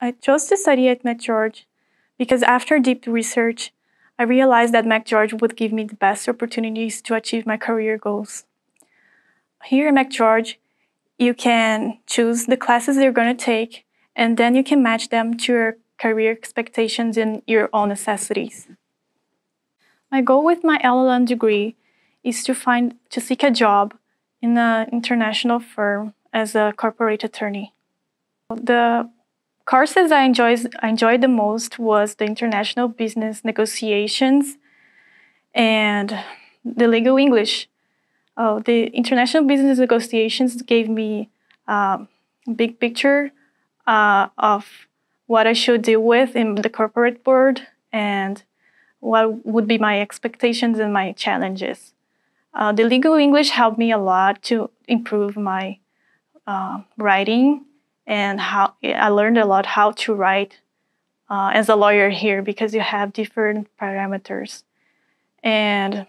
I chose to study at McGeorge because after deep research, I realized that McGeorge would give me the best opportunities to achieve my career goals. Here at McGeorge, you can choose the classes you're going to take, and then you can match them to your career expectations and your own necessities. My goal with my LLM degree is to find to seek a job in an international firm as a corporate attorney. The courses I enjoyed, I enjoyed the most was the international business negotiations and the legal English. Oh, the international business negotiations gave me a big picture uh, of what I should deal with in the corporate world and what would be my expectations and my challenges. Uh, the legal English helped me a lot to improve my uh, writing and how I learned a lot how to write uh, as a lawyer here because you have different parameters. And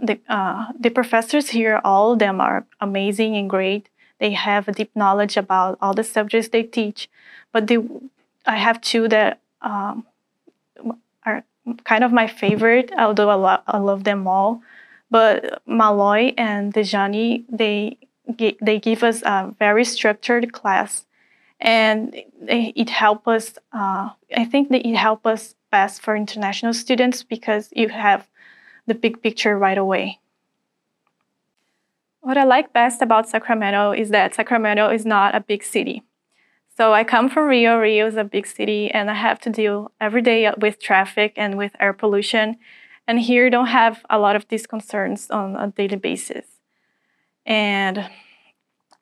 the, uh, the professors here, all of them are amazing and great. They have a deep knowledge about all the subjects they teach. But they, I have two that um, are kind of my favorite, although I, lo- I love them all. But Malloy and Dajani, they they give us a very structured class, and it helps us. Uh, I think that it helps us best for international students because you have the big picture right away. What I like best about Sacramento is that Sacramento is not a big city. So I come from Rio. Rio is a big city, and I have to deal every day with traffic and with air pollution. And here, don't have a lot of these concerns on a daily basis. And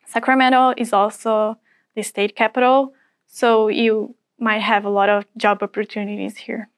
Sacramento is also the state capital, so you might have a lot of job opportunities here.